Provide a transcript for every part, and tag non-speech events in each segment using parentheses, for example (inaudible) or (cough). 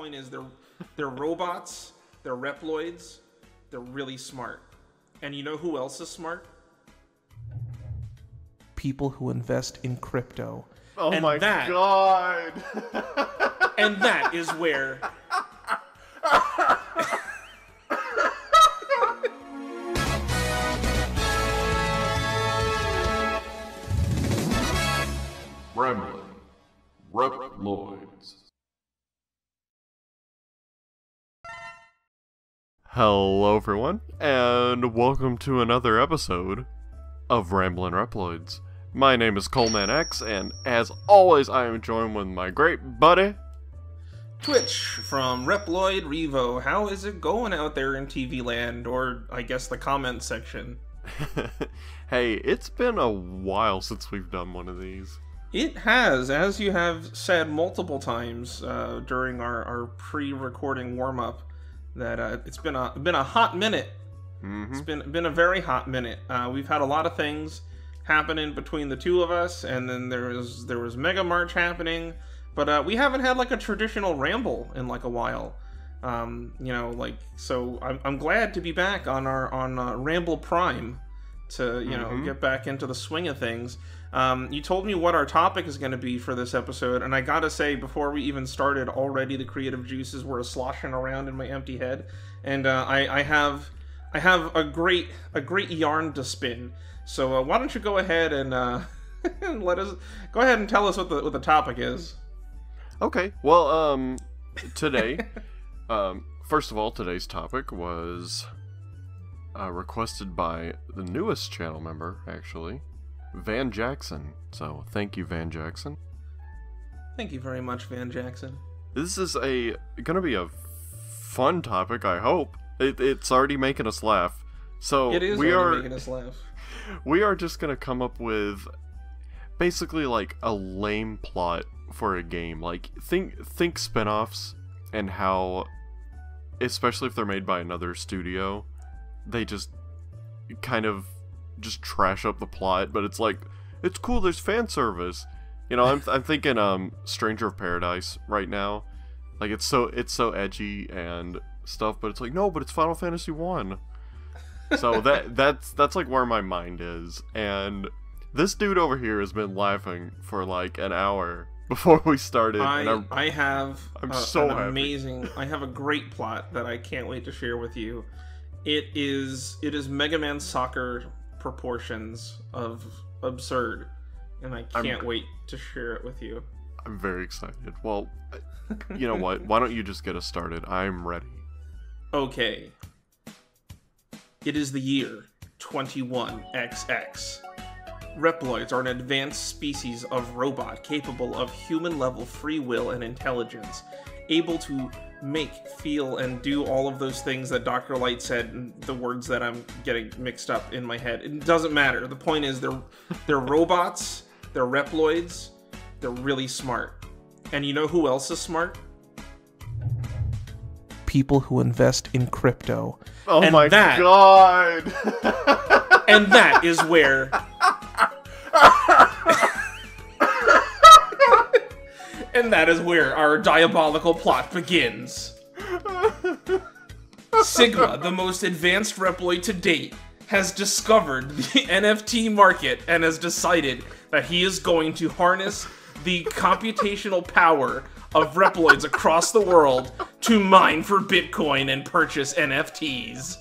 point is they're they're robots, they're reploids, they're really smart. And you know who else is smart? People who invest in crypto. Oh And my that- god. (laughs) And that is where Hello, everyone, and welcome to another episode of Ramblin' Reploids. My name is Coleman X, and as always, I am joined with my great buddy. Twitch from Reploid Revo. How is it going out there in TV land, or I guess the comment section? (laughs) hey, it's been a while since we've done one of these. It has, as you have said multiple times uh, during our, our pre-recording warm-up, that uh, it's been a been a hot minute. hmm It's been been a very hot minute. Uh, we've had a lot of things happening between the two of us, and then there was there was Mega March happening, but uh, we haven't had like a traditional ramble in like a while. Um, you know, like so. I'm, I'm glad to be back on our on uh, Ramble Prime to you know Mhm. get back into the swing of things. Um, you told me what our topic is going to be for this episode, and I gotta say, before we even started, already the creative juices were sloshing around in my empty head, and uh, I, I have I have a great a great yarn to spin. So uh, why don't you go ahead and uh, and (laughs) let us go ahead and tell us what the what the topic is. Okay, well, um, today, (laughs) um, first of all, today's topic was uh, requested by the newest channel member, actually, Van Jackson. So, thank you, Van Jackson. Thank you very much, Van Jackson. This is a gonna be a fun topic. I hope it, it's already making us laugh. So It is we are making us laugh. (laughs) we are just gonna come up with basically like a lame plot for a game. Like think think spin-offs and how especially if they're made by another studio, they just kind of just trash up the plot, but it's like it's cool there's fan service. You know, I'm (laughs) I'm thinking um Stranger of Paradise right now. Like it's so it's so edgy and stuff, but it's like no, but it's Final Fantasy 1 so (laughs) that that's that's like where my mind is and this dude over here has been laughing for like an hour (laughs) before we started I, I have I'm a- so an amazing I have a great plot that I can't wait to share with you. It is it is Mega Man Soccer proportions of absurd, and I I'm- can't wait to share it with you. I'm very excited well (laughs) you know what why don't you just get us started i'm ready Okay. It is the year 21XX. Reploids are an advanced species of robot capable of human level free will and intelligence, able to make, feel, and do all of those things that Dr. Light said, and the words that I'm getting mixed up in my head. It doesn't matter. The point is they're (laughs) they're robots, they're reploids, they're really smart. And you know who else is smart? People who invest in crypto. oh And my that- god (laughs) And that is where. That is where our diabolical plot begins. Sigma, the most advanced Reploid to date, has discovered the (laughs) NFT market and has decided that he is going to harness the computational power of Reploids across the world to mine for Bitcoin and purchase NFTs.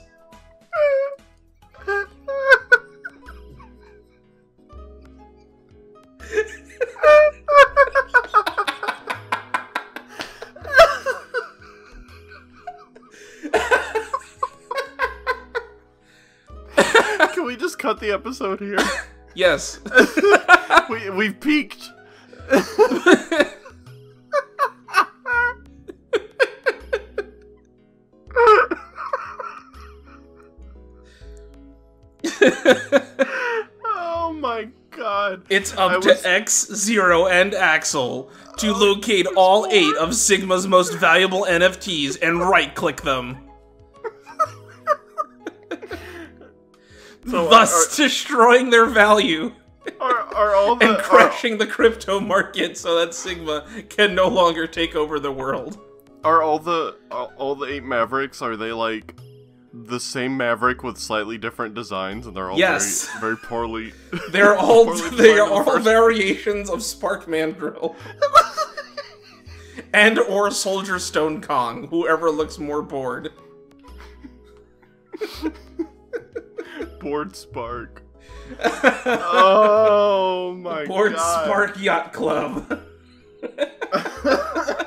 Cut the episode here (laughs) Yes. (laughs) we, we've peaked (laughs) oh my god It's up was- to X, Zero, and Axel to locate all eight of Sigma's most valuable NFTs and right click them. So thus destroying their value (laughs) are, are all the and are- crashing the crypto market so that Sigma can no longer take over the world. Are all the all, the eight Mavericks are they like the same Maverick with slightly different designs, and they're all Yes. very, very poorly. (laughs) They're (laughs) all poorly they are all variations of Spark Mandrill. and or Soldier Stone Kong, whoever looks more bored. Bored Spark. (laughs) Oh my Bored god. Spark Yacht Club. (laughs)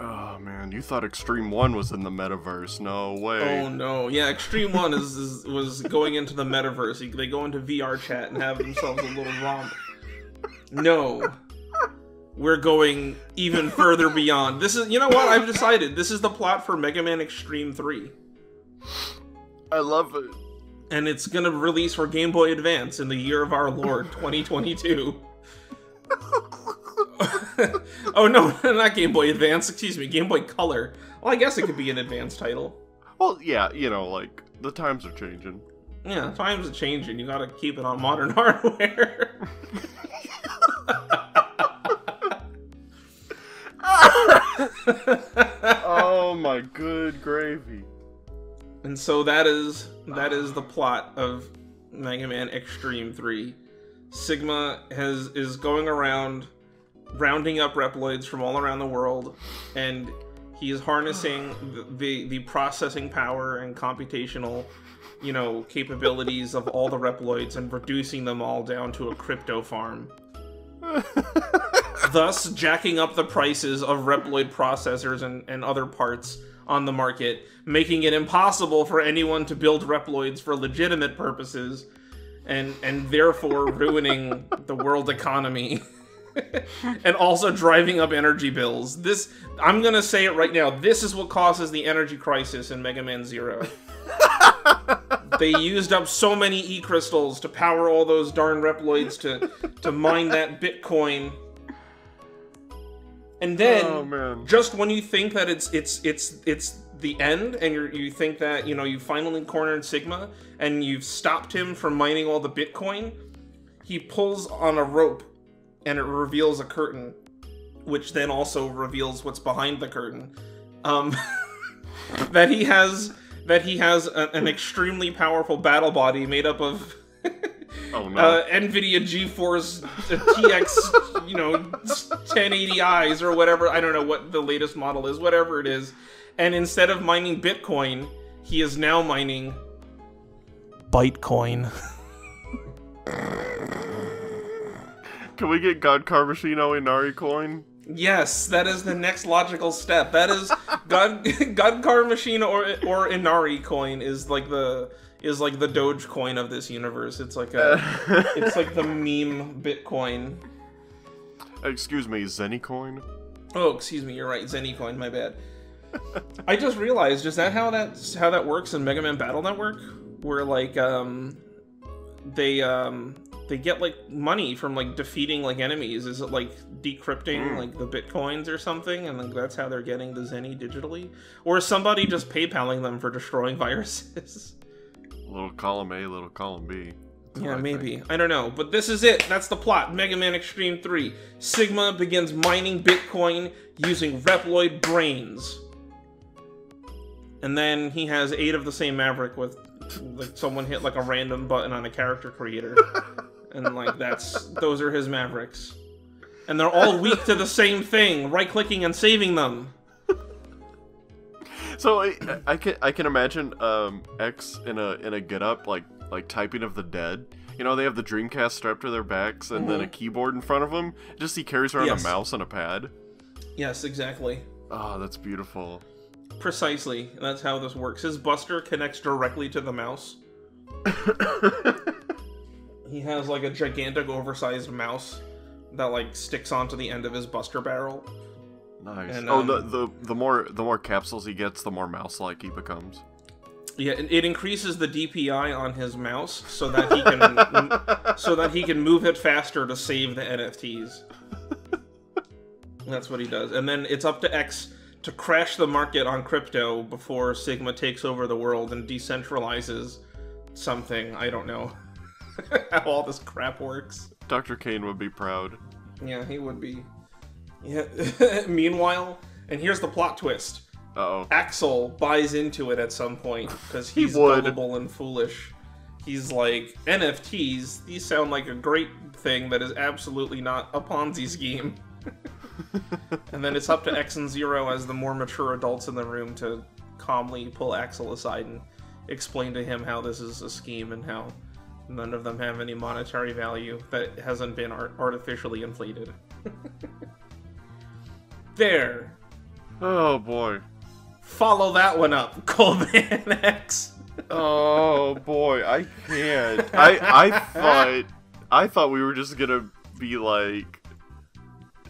Oh man, you thought Xtreme One was in the metaverse? No way. Oh no! Yeah, Xtreme One is, is was going into the metaverse. They go into VR chat and have themselves a little romp. No, we're going even (laughs) further beyond. This is, you know what? I've decided. This is the plot for Mega Man Xtreme Three, I love it. and it's gonna release for Game Boy Advance in the year of our Lord (laughs) 2022. (laughs) oh no, not Game Boy Advance. Excuse me, Game Boy Color. Well, I guess it could be an advanced title. Well, yeah, you know, like the times are changing. Yeah, times are changing. You gotta keep it on modern hardware. Oh my good gravy. and so that is that is the plot of Mega Man Xtreme 3. Sigma has is going around rounding up Reploids from all around the world and he is harnessing the, the the processing power and computational you know capabilities of all the Reploids and reducing them all down to a crypto farm. (laughs) thus jacking up the prices of Reploid processors and, and other parts on the market, making it impossible for anyone to build Reploids for legitimate purposes, and and therefore ruining (laughs) the world economy. (laughs) and also driving up energy bills. This I'm gonna say it right now, this is what causes the energy crisis in Mega Man Zero. They used up so many E crystals to power all those darn Reploids to to mine that Bitcoin. And then oh man. just when you think that it's it's it's it's the end and you you think that you know you finally cornered Sigma and you've stopped him from mining all the Bitcoin, he pulls on a rope and it reveals a curtain, which then also reveals what's behind the curtain. Um, (laughs) that he has that he has a, an extremely powerful battle body made up of Oh no. uh, NVIDIA GeForce TX, you know, 1080i's or whatever. I don't know what the latest model is, whatever it is. And instead of mining Bitcoin, he is now mining Bitcoin. Can we get God Carmachino Inari coin? Yes, that is the next logical step. That is God (laughs) Car Machine or or Inari coin is like the is like the Doge coin of this universe. It's like a (laughs) it's like the meme Bitcoin. Excuse me, Zenny Zenicoin? Oh, excuse me, you're right. Zenny coin, my bad. I just realized, is that how that how that works in Mega Man Battle Network? Where like um they um they get like money from like defeating like enemies. Is it like decrypting Mm. like the bitcoins or something, and like that's how they're getting the Zenny digitally? Or is somebody just PayPaling them for destroying (laughs) viruses? Little column A, little column B. That's Yeah, I maybe. think. I don't know. But this is it. That's the plot. Mega Man Xtreme 3. Sigma begins mining Bitcoin using Reploid brains. And then he has eight of the same Maverick with like someone hit like a random button on a character creator. (laughs) and like that's those are his Mavericks. And they're all weak to the same thing, right clicking and saving them. So I, I can I can imagine um X in a in a get up like like typing of the dead. You know they have the Dreamcast strapped to their backs and then a keyboard in front of them. Just he carries around Yes. a mouse and a pad. Yes, exactly. Oh, that's beautiful. Precisely. That's how this works. His buster connects directly to the mouse. (laughs) He has like a gigantic oversized mouse that like sticks onto the end of his buster barrel. Nice. And, oh, um, the, the the more the more capsules he gets, the more mouse-like he becomes. Yeah, it, it increases the DPI on his mouse so that he can so that he can move it faster to save the NFTs. That's what he does. And then it's up to X to crash the market on crypto before Sigma takes over the world and decentralizes something. I don't know (laughs) how all this crap works. Dr. Cain would be proud. Yeah, he would be. Yeah. (laughs) Meanwhile, and here's the plot twist. Oh, Axel buys into it at some point because (laughs) he's would. gullible and foolish. He's like NFTs. These sound like a great thing that is absolutely not a Ponzi scheme. and then it's up to X and Zero as the more mature adults in the room to calmly pull Axel aside and explain to him how this is a scheme and how none of them have any monetary value that hasn't been art- artificially inflated. (laughs) there. oh boy. Follow that one up, (laughs) Coleman X. Oh boy, I can't. I I (laughs) thought I thought we were just gonna be like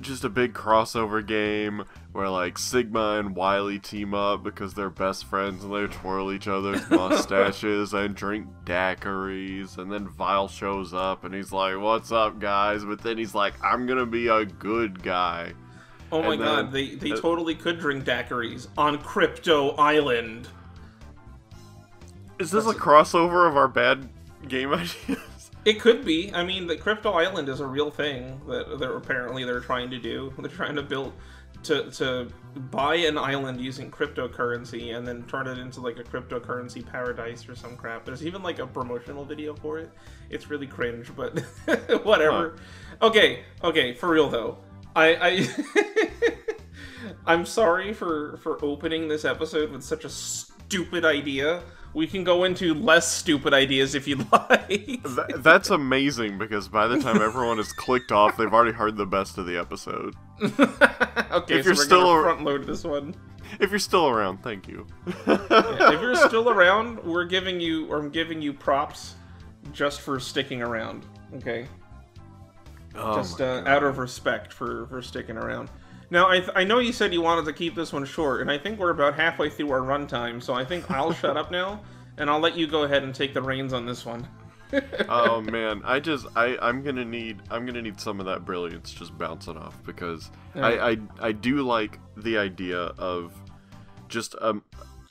just a big crossover game where like Sigma and Wily team up because they're best friends and they twirl each other's (laughs) mustaches and drink daiquiris and then Vile shows up and he's like, What's up guys? But then he's like, I'm gonna be a good guy. Oh my then- god, they, they uh, totally could drink daiquiris on Crypto Island. Is this a That's- crossover of our bad game (laughs) ideas? It could be. I mean, the Crypto Island is a real thing that they're apparently they're trying to do. They're trying to build to to buy an island using cryptocurrency and then turn it into like a cryptocurrency paradise or some crap. There's even like a promotional video for it. It's really cringe, but (laughs) whatever. Okay, okay, for real though. I I (laughs) I'm sorry for for opening this episode with such a stupid idea. We can go into less stupid ideas if you'd (laughs) like. Th- that's amazing because by the time everyone has clicked off, they've already heard the best of the episode. (laughs) okay, If so you're we're still front load this one. If you're still around, thank you. (laughs) Yeah, if you're still around, we're giving you or I'm giving you props just for sticking around. Okay, Oh just uh, out of respect for for sticking around. Now I I know you said you wanted to keep this one short, and I think we're about halfway through our runtime, so I think I'll shut up now and I'll let you go ahead and take the reins on this one. (laughs) oh man, I just I I'm gonna need I'm gonna need some of that brilliance just bouncing off because I, I I do like the idea of just um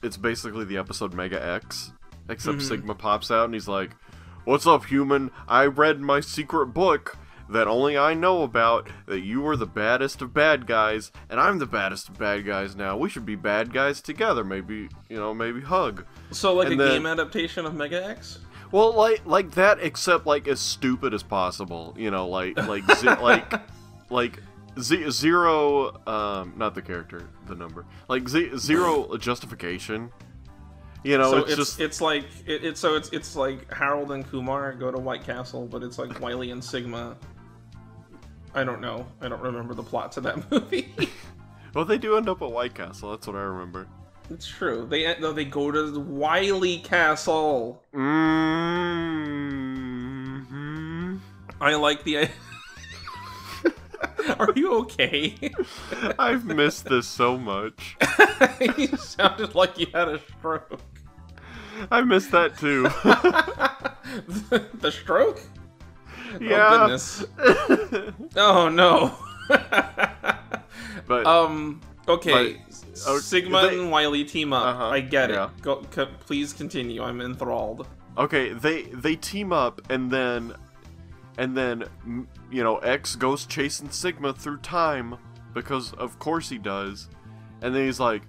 it's basically the episode Mega X except Mhm. Sigma pops out and he's like, "What's up, human? I read my secret book." That only I know about, that you were the baddest of bad guys, and I'm the baddest of bad guys now. We should be bad guys together. Maybe, you know, maybe hug. So like And a then- game adaptation of Mega X. Well, like like that, except like as stupid as possible. You know, like like ze- (laughs) like like ze- zero. Um, not the character, the number. Like ze- zero (laughs) justification. You know, so it's, it's just it's like it, it's so it's it's like Harold and Kumar go to White Castle, but it's like Wily and Sigma. I don't know. I don't remember the plot to that (laughs) movie. (laughs) well, they do end up at White Castle. That's what I remember. it's true. They no, they go to Wily Castle. Mm-hmm. I like the. (laughs) Are you okay? I've missed this so much. you sounded like you had a stroke. I missed that too. the stroke? Yeah. Oh goodness. (laughs) Oh no. (laughs) but Um. Okay. oh, Sigma they- and Wily team up. Uh-huh, I get it. Go, co- please continue. I'm enthralled. Okay, they they team up and then and then you know X goes chasing Sigma through time because of course he does. And then he's like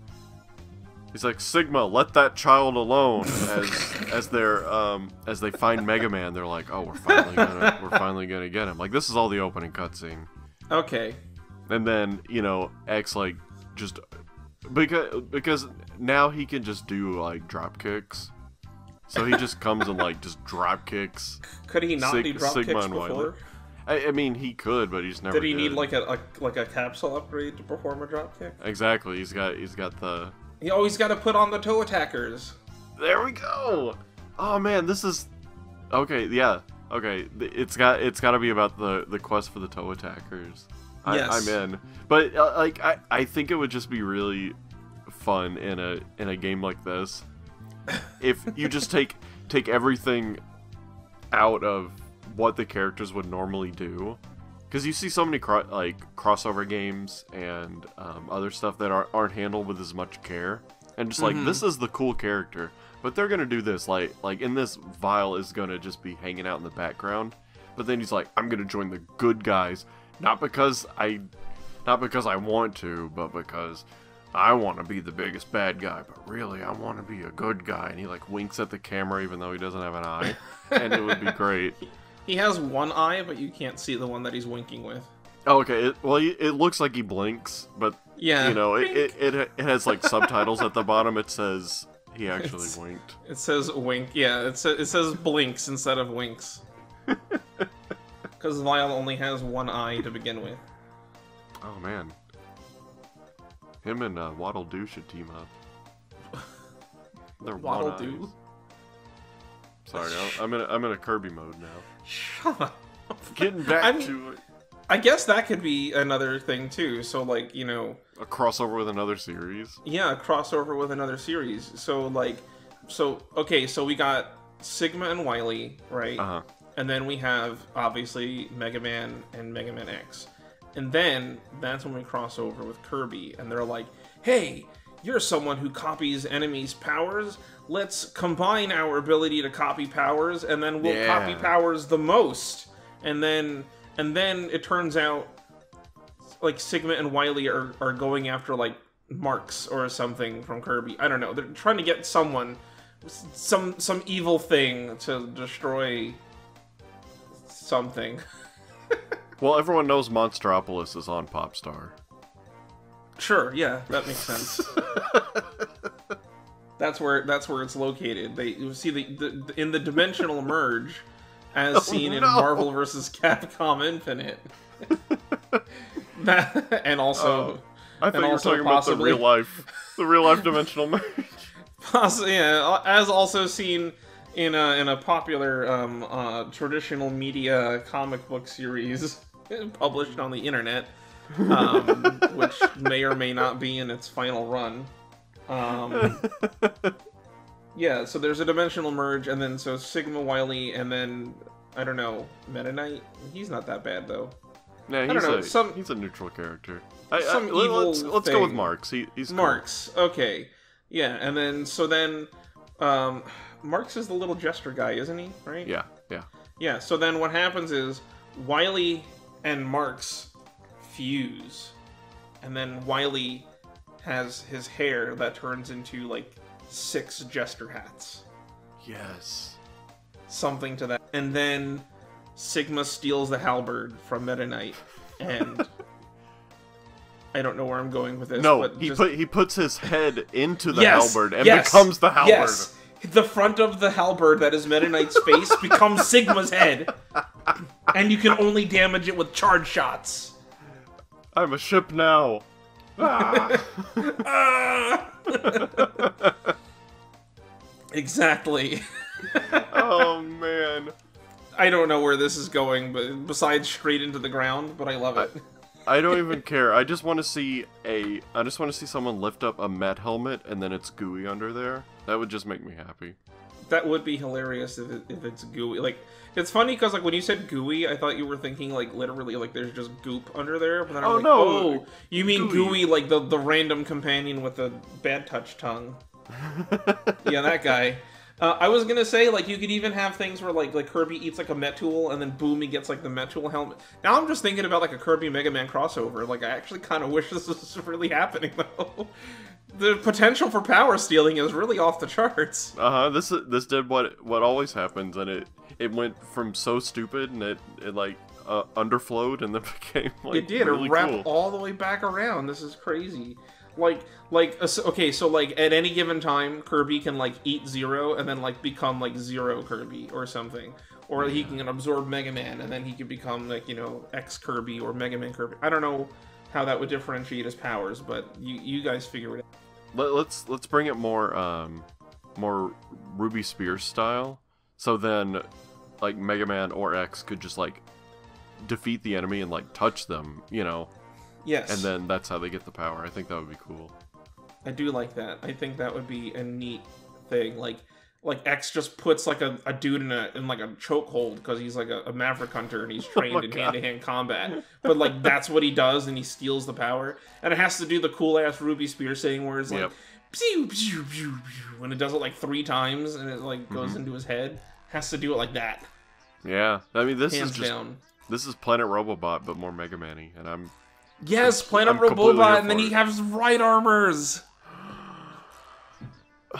he's like Sigma, let that child alone (laughs) as as they're um as they find Mega Man, they're like, "Oh, we're finally to we're finally going to get him." Like this is all the opening cutscene. Okay. And then, you know, X like just because because now he can just do like drop kicks. So he just comes and like just drop kicks. Could he not Sig- do drop Sigma kicks before? I, I mean, he could, but he's never. Did he need like a, a like a capsule upgrade to perform a drop kick? Exactly. He's got he's got the. He always got to put on the toe attackers. There we go. Oh man, this is. Okay, yeah. Okay, it's got it's got to be about the the quest for the toe attackers. I, Yes. I'm in, but uh, like I I think it would just be really fun in a in a game like this if you just (laughs) take take everything out of what the characters would normally do because you see so many cro- like crossover games and um, other stuff that are, aren't handled with as much care and just like Mhm. this is the cool character but they're gonna do this like like in this vile is gonna just be hanging out in the background but then he's like i'm gonna join the good guys not because i not because I want to, but because I want to be the biggest bad guy. But really, I want to be a good guy. And he like winks at the camera even though he doesn't have an eye, and it would be (laughs) great. He has one eye, but you can't see the one that he's winking with. Oh, okay. It, well, it looks like he blinks, but Yeah, you know, it, it, it, it has like subtitles at the bottom. It says he (laughs) actually It's- winked. It says wink. Yeah, it says it says blinks instead of winks. (laughs) Because Vile only has one eye to begin with. Oh man, him and uh, Waddle Doo should team up. They're Waddle Doo? Sorry, I'm- I'm in a, I'm in a Kirby mode now. Shut up. Getting back I mean- to it. I guess that could be another thing too. So like you know, a crossover with another series. yeah, a crossover with another series. So like, so okay, so we got Sigma and Wily, right? Uh huh. And then we have obviously Mega Man and Mega Man X. And then that's when we cross over with Kirby, and they're like, hey, you're someone who copies enemies' powers. Let's combine our ability to copy powers, and then we'll Yeah. copy powers the most. And then and then it turns out like Sigma and Wily are, are going after like Marx or something from Kirby. I don't know. They're trying to get someone some some evil thing to destroy something. (laughs) Well, everyone knows Monstropolis is on Popstar. Sure, yeah, that makes sense. (laughs) that's where that's where it's located. They you see the, the in the dimensional merge, as (laughs) oh, seen in. Marvel vs. Capcom Infinite. (laughs) and also I thought you were talking about the real life, the real life dimensional (laughs) merge. Poss- yeah, as also seen in a in a popular um, uh, traditional media comic book series (laughs) published on the internet, um, which may or may not be in its final run. Um, yeah, so there's a dimensional merge, and then so Sigma Wily, and then I don't know Meta Knight. He's not that bad though. Yeah, don't he's know, a some- he's a neutral character. I, I, some let- evil let's let's go with. Marx. He, he's cool. Marx. Okay. Yeah, and then so then um Marx is the little jester guy, isn't he? Right? Yeah, yeah. Yeah, so then what happens is Wily and Marx fuse. And then Wily has his hair that turns into like six jester hats. Yes. Something to that. And then Sigma steals the halberd from Meta Knight and (laughs) I don't know where I'm going with this. No, but he just- put he puts his head into the Yes, halberd and yes, becomes the halberd. Yes. The front of the halberd that is Meta Knight's face (laughs) becomes Sigma's head. And you can only damage it with charge shots. I'm a ship now. Ah! (laughs) exactly. oh man. I don't know where this is going, but besides straight into the ground, but I love it. I don't even care. I just want to see a. I just want to see someone lift up a Met helmet and then it's gooey under there. That would just make me happy. That would be hilarious if, it, if it's gooey. Like, it's funny because like when you said gooey, I thought you were thinking like literally like there's just goop under there. But then I'm Oh, like, no. oh, you mean Gooey. gooey like the the random companion with the bad touch tongue? (laughs) yeah, that guy. Uh, I was gonna say like you could even have things where like like Kirby eats like a Metool and then boom he gets like the Metool helmet. Now I'm just thinking about like a Kirby Mega Man crossover. Like I actually kind of wish (laughs) this was really happening though. (laughs) the potential for power stealing is really off the charts. Uh huh. This this did what what always happens, and it it went from so stupid and it it like uh, underflowed and then (laughs) became like it did really it wrapped cool. all the way back around this is crazy like like okay so like at any given time kirby can like eat zero and then like become like zero kirby or something. Or he can absorb mega man and then he can become like you know x kirby or mega man kirby. I don't know how that would differentiate his powers but you you guys figure it out. Let, let's let's bring it more um more Ruby Spears style. So then, like Mega Man or X could just like defeat the enemy and like touch them, you know, yes and then that's how they get the power. I think that would be cool. I do like that. I think that would be a neat thing. Like, like X just puts like a, a dude in a in like a chokehold because he's like a, a maverick hunter and he's (laughs) trained Oh in hand to hand combat. But like that's what he does, and he steals the power. And it has to do the cool ass Ruby Spear thing where it's like, Yep. pew, pew, pew, pew, when it does it like three times and it like goes Mm-hmm. into his head. Has to do it like that, Yeah, I mean this hands is just down. this is Planet Robobot but more Mega Man-y, and I'm Yes, Planet I'm and then he has ride armors. (sighs)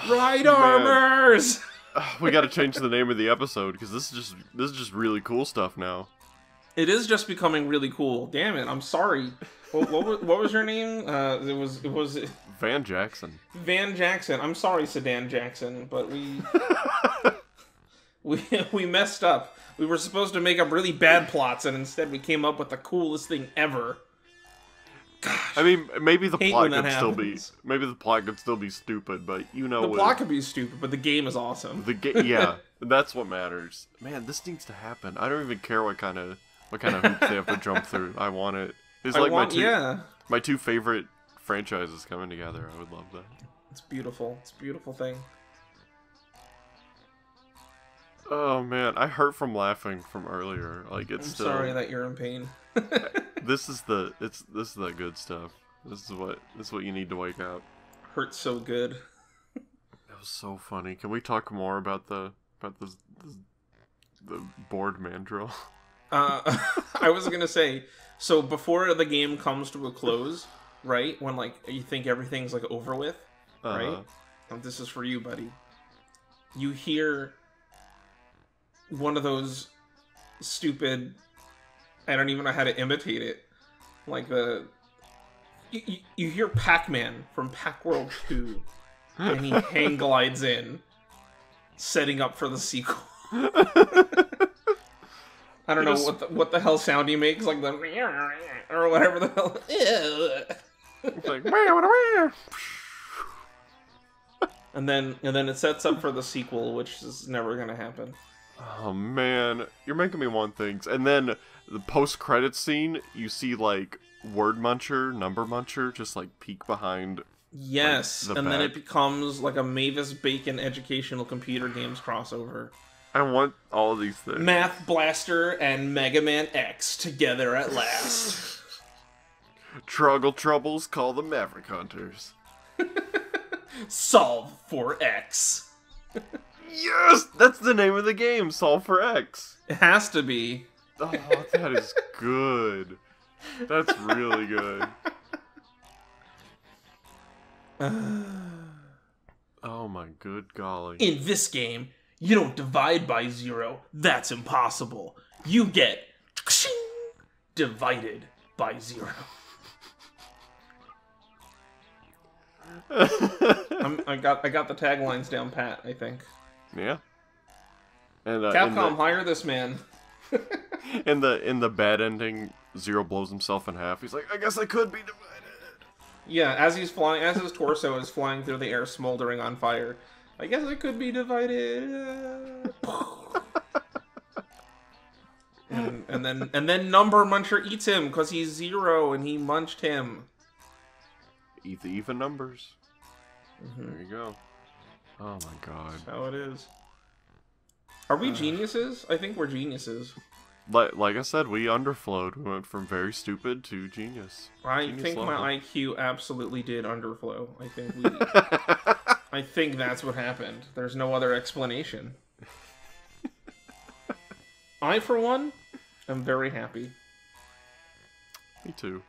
Right Man. armors. (sighs) we got to change the name of the episode because this is just this is just really cool stuff now. It is just becoming really cool. Damn it! I'm sorry. What, what, was, what was your name? Uh, it was it was Van Jackson. Van Jackson. I'm sorry, Sedan Jackson, but we (laughs) we we messed up. We were supposed to make up really bad plots, and instead we came up with the coolest thing ever. Gosh, I mean, maybe the plot could still be maybe the plot could still be stupid, but you know the with plot could be stupid, but the game is awesome. the ga- yeah, (laughs) that's what matters. Man, this needs to happen. I don't even care what kind of what kind of hoops they have to jump through. I want it. It's I like want, my two yeah, my two favorite franchises coming together. I would love that. it's beautiful. It's a beautiful thing. Oh man, I hurt from laughing from earlier. Like it's I'm still sorry that you're in pain. (laughs) this is the it's this is the good stuff. This is what this is what you need to wake up. Hurts so good. That was so funny. Can we talk more about the about the the, the bored mandrill? (laughs) Uh, (laughs) I was gonna say, so before the game comes to a close, right? When like you think everything's like over with, right? Uh-huh. And this is for you, buddy. You hear one of those stupid. I don't even know how to imitate it. Like the. You, you, you hear Pac Man from Pac World 2, and he (laughs) hang glides in, setting up for the sequel. (laughs) I don't know what the, what the hell sound he makes, like the (laughs) or whatever the hell. It's like and then and then it sets up for the sequel, which is never gonna happen. Oh man, you're making me want things. And then the post credit scene, you see like word muncher, number muncher, just like peek behind. Yes, the and then it becomes like a Mavis Beacon educational computer games crossover. I want all of these things. Math Blaster and Mega Man X together at last. (laughs) Troggle troubles, call the Maverick Hunters. (laughs) Solve for X. (laughs) Yes, that's the name of the game. Solve for X. It has to be. Oh, that is good. That's really good. (sighs) Oh my good golly. In this game, you don't divide by zero. That's impossible. You get divided by zero. (laughs) I'm, I got I got the taglines down pat. I think. yeah. And uh, in, Capcom, hire this man. (laughs) (laughs) in the in the bad ending, Zero blows himself in half. He's like, I guess I could be divided. Yeah, as he's flying, as his torso is flying through the air, smoldering on fire. I guess I could be divided. (laughs) and, and then and then Number Muncher eats him because he's zero and he munched him. Eat the even numbers. Mhm. There you go. Oh my god. That's how it is. Are we geniuses? I think we're geniuses. Like, like I said, we underflowed. We went from very stupid to genius. I Genius think level. my IQ absolutely did underflow. I think we. (laughs) I think that's what happened. There's no other explanation. (laughs) I, for one, am very happy. Me too.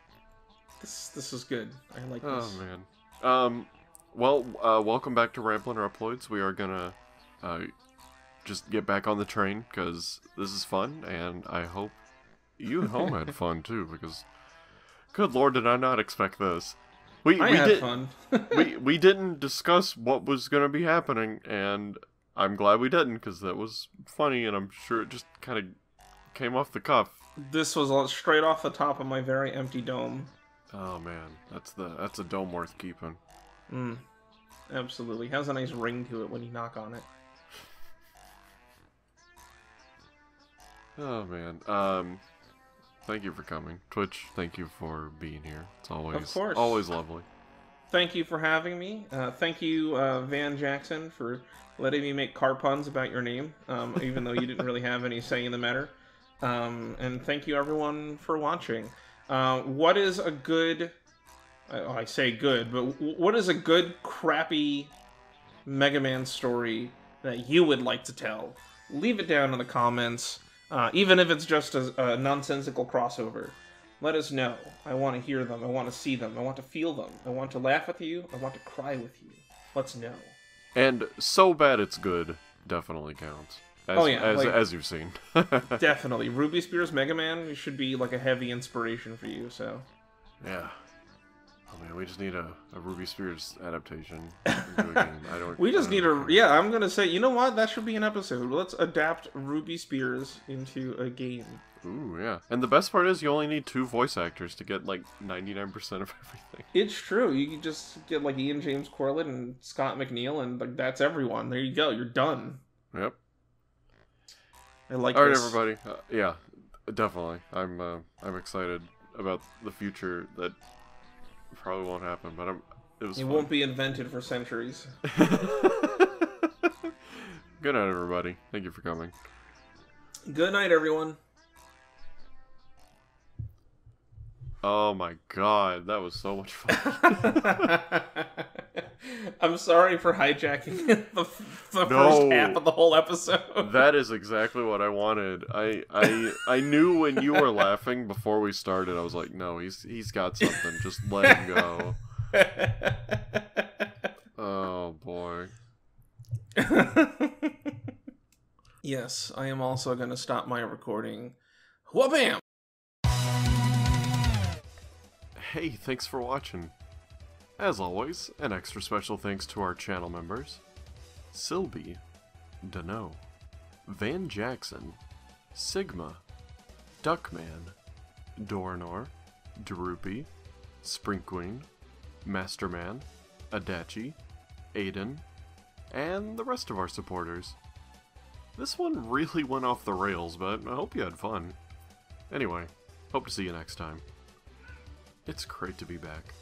This this is good. I like Oh this. Oh man. Um. Well, uh, welcome back to Ramblin' Reploids. We are gonna uh, just get back on the train because this is fun, and I hope you at home had (laughs) fun too. Because, good lord, did I not expect this? We I we had did fun. we (laughs) we didn't discuss what was gonna be happening, and I'm glad we didn't because that was funny, and I'm sure it just kind of came off the cuff. this was straight off the top of my very empty dome. Oh man, that's the that's a dome worth keeping. Mm, absolutely. Has a nice ring to it when you knock on it. Oh man. Um thank you for coming. Twitch, thank you for being here. It's always course. always lovely. Thank you for having me. Uh, thank you, uh, Van Jackson, for letting me make car puns about your name, um, even though you didn't really have any say in the matter. Um, and thank you, everyone, for watching. Uh, what is a good. I, I say good, but what is a good, crappy Mega Man story that you would like to tell? Leave it down in the comments, uh, even if it's just a, a nonsensical crossover. Let us know. I want to hear them. I want to see them. I want to feel them. I want to laugh with you. I want to cry with you. Let's know. And so bad it's good definitely counts. As, Oh, yeah, as, like- as you've seen. (laughs) Definitely. (laughs) Ruby Spears Mega Man should be like a heavy inspiration for you, so. yeah. Oh man, we just need a, a Ruby Spears adaptation (laughs) into a game. I don't. We just I need don't a. Yeah, I'm gonna say, you know what? That should be an episode. Let's adapt Ruby Spears into a game. Ooh, yeah. And the best part is you only need two voice actors to get like 99% of (laughs) everything. It's true. You can just get like Ian James Corlett and Scott McNeil, and like that's everyone. There you go. You're done. Yep. I like All right, this. everybody. Uh, yeah, definitely. I'm uh, I'm excited about the future that probably won't happen, but I'm. It was. It fun. won't be invented for centuries. (laughs) Good night, everybody. Thank you for coming. Good night, everyone. Oh my god, that was so much fun. (laughs) I'm sorry for hijacking (laughs) the, the No. first half of the whole episode. that is (laughs) exactly what I wanted. I I I knew when you were laughing before we started. I was like, no, he's he's got something. Just let him go. Oh boy. yes, I am also going to stop my recording. Whabam! Hey, thanks for watching. As always, an extra special thanks to our channel members Sylvie, Dano, Van Jackson, Sigma, Duckman, Dornor, Droopy, Springqueen, Masterman, Adachi, Aiden, and the rest of our supporters. This one really went off the rails, but I hope you had fun. Anyway, hope to see you next time. It's great to be back.